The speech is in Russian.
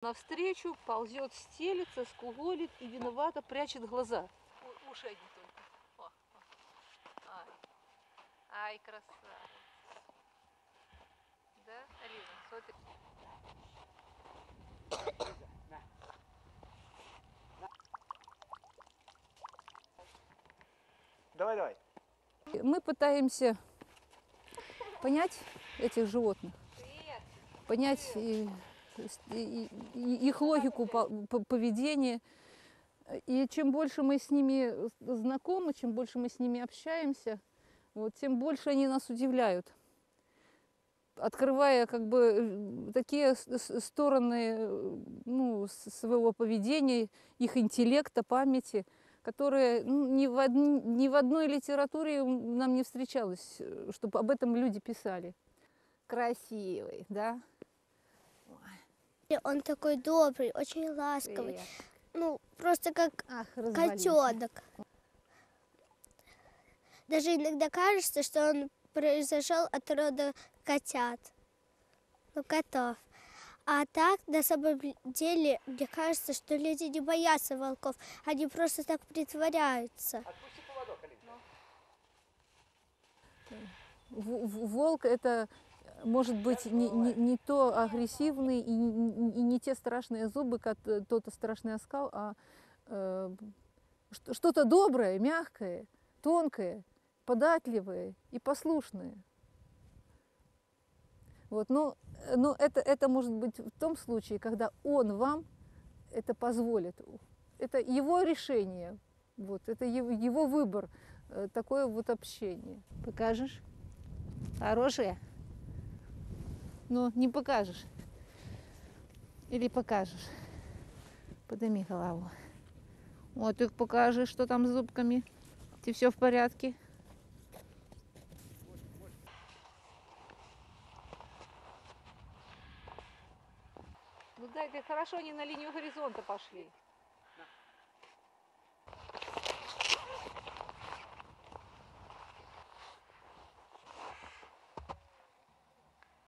Навстречу ползет, стелится, скуголит и виновато прячет глаза. У- Уши одни только. О, о. Ай. Ай, красавец. Да, Алина, смотри. Давай, давай. Мы пытаемся понять этих животных, понять и- их логику по- по- поведения. И чем больше мы с ними знакомы, чем больше мы с ними общаемся, вот, тем больше они нас удивляют, открывая как бы э, такие стороны э, ну, своего поведения, их интеллекта, памяти, которые ну, ни, в од- ни в одной литературе нам не встречалось, чтобы об этом люди писали. Красивый, да? Он такой добрый, очень ласковый. Привет. Ну, просто как Ах, котенок. Даже иногда кажется, что он произошел от рода котят. Ну, котов. А так, на самом деле, мне кажется, что люди не боятся волков. Они просто так притворяются. Отпусти поводок, Волк это может быть не, не- не то агрессивный и не, и не те страшные зубы, как т- тот страшный оскал, а э, что- что-то доброе, мягкое, тонкое, податливое и послушное. Вот, но, но это, это может быть в том случае, когда он вам это позволит. Это его решение, вот, это его, его выбор, э, такое вот общение. Покажешь? Хорошие? Ну, не покажешь. Или покажешь. Подними голову. Вот ты покажи, что там с зубками. Ты все в порядке? Ну дайте, хорошо, они на линию горизонта пошли.